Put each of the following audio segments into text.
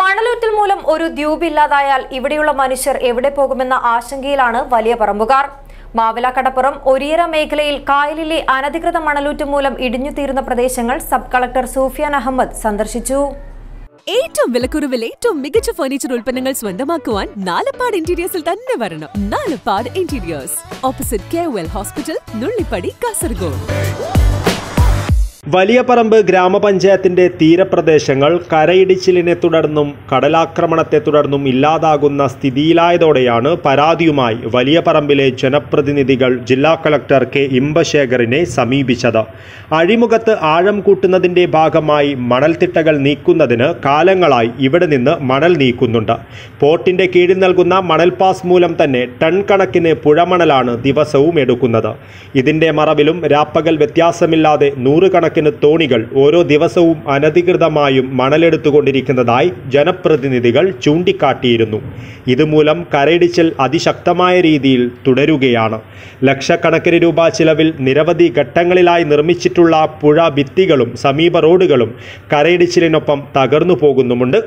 മണലൂറ്റൽ മൂലം ഒരു ദ്വീപ് ഇല്ലാതായാൽ ഇവിടെയുള്ള മനുഷ്യർ എവിടെ പോകുമെന്ന ആശങ്കയിലാണ് വലിയ പറമ്പുകാർ. മാവില കടപ്പുറം ഒരിയറ മേഖലയിൽ കായലിലെ അനധികൃത മണലൂറ്റ് മൂലം ഇടിഞ്ഞു തീരുന്ന പ്രദേശങ്ങൾ സബ് കളക്ടർ സൂഫിയാൻ അഹമ്മദ് സന്ദർശിച്ചു. ഏറ്റവും വിലക്കുറവിൽ ഏറ്റവും മികച്ച ഫർണിച്ചർ ഉൽപ്പന്നങ്ങൾ സ്വന്തമാക്കുവാൻ നാലപ്പാട് ഇന്റീരിയേഴ്സിൽ തന്നെ വരണം. Nalappad interiors opposite K hospital Nullippady Kasaragod Valiyaparamba ഗ്രാമപഞ്ചായത്തിന്റെ തീരപ്രദേശങ്ങൾ കരയിടിച്ചിലിനെ തുടർന്നും കടലാക്രമണത്തെ തുടർന്നും ഇല്ലാതാകുന്ന സ്ഥിതിയിലായതോടെയാണ് പരാതിയുമായി വലിയ പറമ്പിലെ ജനപ്രതിനിധികൾ ജില്ലാ കളക്ടർ കെ ഇമ്പശേഖറിനെ സമീപിച്ചത്. അഴിമുഖത്ത് ആഴം കൂട്ടുന്നതിന്റെ ഭാഗമായി മണൽത്തിട്ടകൾ നീക്കുന്നതിന് കാലങ്ങളായി ഇവിടെ നിന്ന് മണൽ നീക്കുന്നുണ്ട്. പോർട്ടിന്റെ കീഴിൽ നൽകുന്ന മണൽപാസ് മൂലം തന്നെ ടൺ കണക്കിന് പുഴമണലാണ് ദിവസവും എടുക്കുന്നത്. ഇതിന്റെ മറവിലും രാപ്പകൽ വ്യത്യാസമില്ലാതെ നൂറുകണക്കിന് തോണികൾ ഓരോ ദിവസവും അനധികൃതമായും മണലെടുത്തുകൊണ്ടിരിക്കുന്നതായി ജനപ്രതിനിധികൾ ചൂണ്ടിക്കാട്ടിയിരുന്നു. ഇതുമൂലം കരയിടിച്ചൽ അതിശക്തമായ രീതിയിൽ തുടരുകയാണ്. ലക്ഷക്കണക്കിന് രൂപ ചിലവിൽ നിരവധി ഘട്ടങ്ങളിലായി നിർമ്മിച്ചിട്ടുള്ള പുഴ ഭിത്തികളും സമീപ റോഡുകളും കരയിടിച്ചിലിനൊപ്പം തകർന്നു പോകുന്നുമുണ്ട്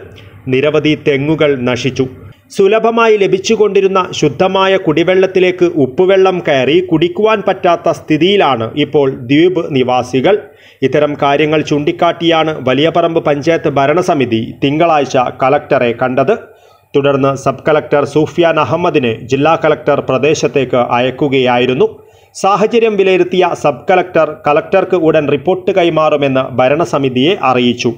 നിരവധി തെങ്ങുകൾ നശിച്ചു. സുലഭമായി ലഭിച്ചുകൊണ്ടിരുന്ന ശുദ്ധമായ കുടിവെള്ളത്തിലേക്ക് ഉപ്പുവെള്ളം കയറി കുടിക്കുവാൻ പറ്റാത്ത സ്ഥിതിയിലാണ് ഇപ്പോൾ ദ്വീപ് നിവാസികൾ. ഇത്തരം കാര്യങ്ങൾ ചൂണ്ടിക്കാട്ടിയാണ് വലിയപറമ്പ് പഞ്ചായത്ത് ഭരണസമിതി തിങ്കളാഴ്ച കലക്ടറെ കണ്ടത്. തുടർന്ന് സബ് കലക്ടർ സൂഫിയാൻ അഹമ്മദിനെ ജില്ലാ കലക്ടർ പ്രദേശത്തേക്ക് അയക്കുകയായിരുന്നു. സാഹചര്യം വിലയിരുത്തിയ സബ് കലക്ടർ കലക്ടർക്ക് ഉടൻ റിപ്പോർട്ട് കൈമാറുമെന്ന് ഭരണസമിതിയെ അറിയിച്ചു.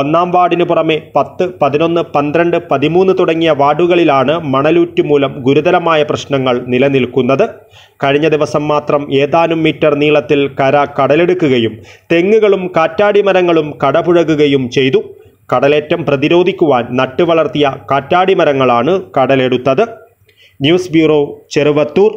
ഒന്നാം വാർഡിനു പുറമെ പത്ത് പതിനൊന്ന് പന്ത്രണ്ട് പതിമൂന്ന് തുടങ്ങിയ വാർഡുകളിലാണ് മണലൂറ്റ് മൂലം ഗുരുതരമായ പ്രശ്നങ്ങൾ നിലനിൽക്കുന്നത്. കഴിഞ്ഞ ദിവസം മാത്രം ഏതാനും മീറ്റർ നീളത്തിൽ കര കടലെടുക്കുകയും തെങ്ങുകളും കാറ്റാടിമരങ്ങളും കടപുഴകുകയും ചെയ്തു. കടലേറ്റം പ്രതിരോധിക്കുവാൻ നട്ടുവളർത്തിയ കാറ്റാടിമരങ്ങളാണ് കടലെടുത്തത്. News bureau Cheruvathur.